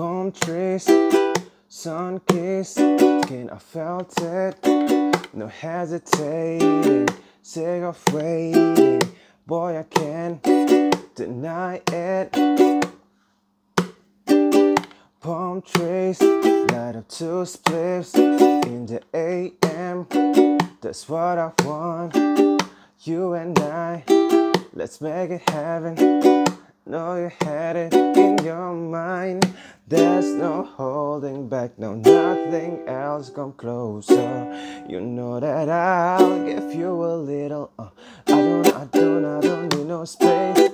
palm trees, sun kiss, skin I felt it, no hesitating, sick of waiting, boy I can't deny it. Palm trees, light up two spliffs in the AM. That's what I want. You and I, let's make it heaven. Know you had it in your mind. There's no holding back, no nothing else come closer. You know that I'll give you a little. Uh, I don't, I don't, I don't need no space.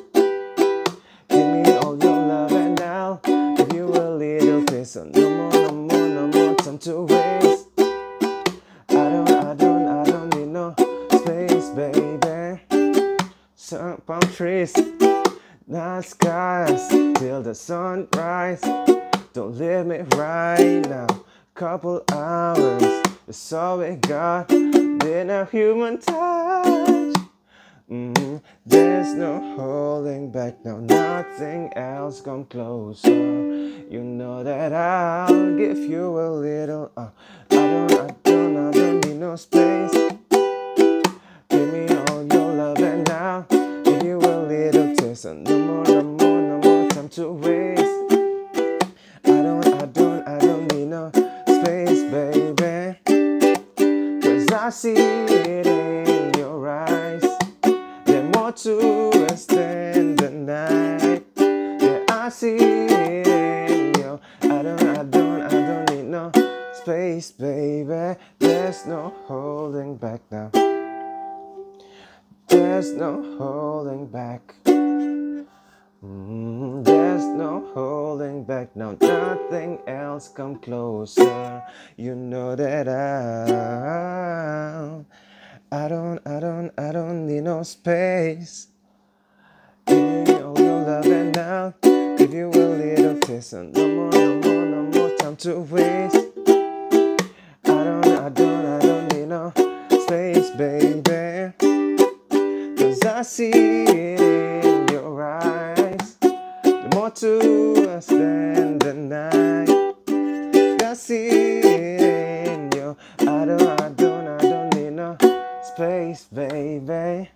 Give me all your love and I'll give you a little taste. So no more, no more, no more time to waste. I don't, I don't, I don't need no space, baby. Sun palm trees, night skies till the sunrise. Don't leave me right now. Couple hours, it's all we got. Then a human touch. Mhm. There's no holding back now, nothing else come closer. You know that I'll give you a little. Uh, I don't, I don't, I don't need no space. Give me all your love and I'll give you a little taste. To waste. I don't, I don't, I don't need no space, baby. Cause I see it in your eyes. There's more to us than the night. Yeah, I see it in your I don't, I don't, I don't need no space, baby. There's no holding back now. There's no holding back. Mm, there's no holding back now. Nothing else come closer. You know that I, I don't, I don't, I don't need no space. Give me all your love and I'll give you a little taste. And no more, no more, no more time to waste. I don't, I don't, I don't need no space, baby. Cause I see to us the night. That's in you. I don't, I don't, I don't need no space, baby.